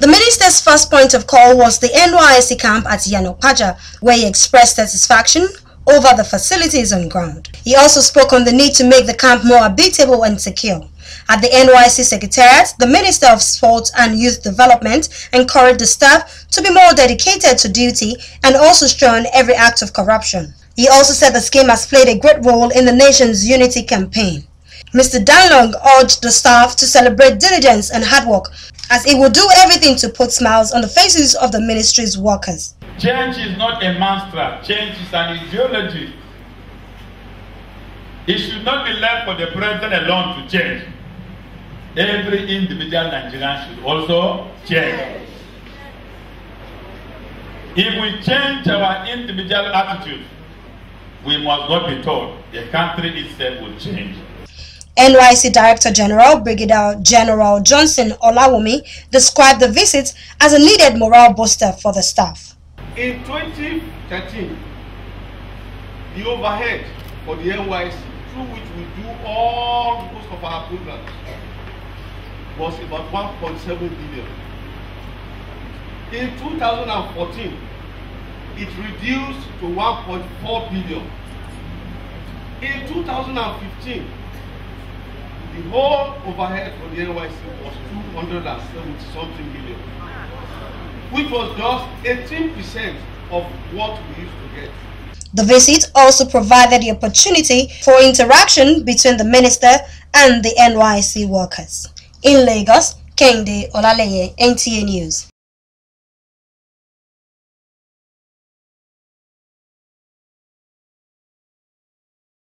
The minister's first point of call was the NYSC camp at Iyana-Ipaja, where he expressed satisfaction over the facilities on ground. He also spoke on the need to make the camp more habitable and secure. At the NYSC Secretariat, the Minister of Sports and Youth Development encouraged the staff to be more dedicated to duty and also shun every act of corruption. He also said the scheme has played a great role in the nation's unity campaign. Mr. Dalong urged the staff to celebrate diligence and hard work as it will do everything to put smiles on the faces of the ministry's workers. Change is not a mantra, change is an ideology. It should not be left for the president alone to change. Every individual Nigerian should also change. If we change our individual attitude, we must not be told the country itself will change. NYSC Director General Brigadier General Johnson Olawumi described the visit as a needed morale booster for the staff. In 2013, the overhead for the NYC, through which we do all most of our programs, was about 1.7 billion. In 2014, it reduced to 1.4 billion. In 2015, the whole overhead for the NYC was 270 something million, which was just 18% of what we used to get. The visit also provided the opportunity for interaction between the minister and the NYC workers. In Lagos, Kende Olaleye, NTA News.